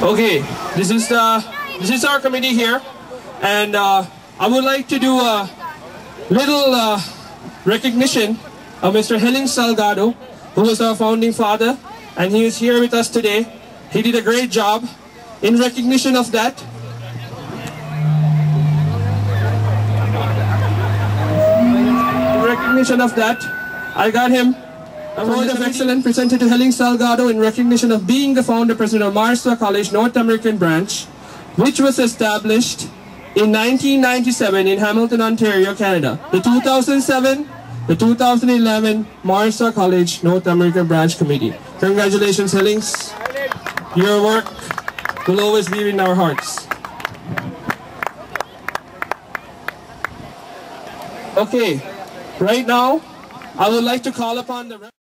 Okay, this is the this is our committee here, and uh, I would like to do a little uh, recognition of Mr. Helen Salgadoe, who was our founding father, and he is here with us today. He did a great job. In recognition of that, in recognition of that, I got him Award of Excellence presented to Helen Salgadoe in recognition of being the founder president of Maris Stella College North American Branch, which was established in 1997 in Hamilton, Ontario, Canada. The 2007, the 2011 Maris Stella College North American Branch Committee. Congratulations, Hellings. Your work will always be in our hearts. Okay, right now, I would like to call upon the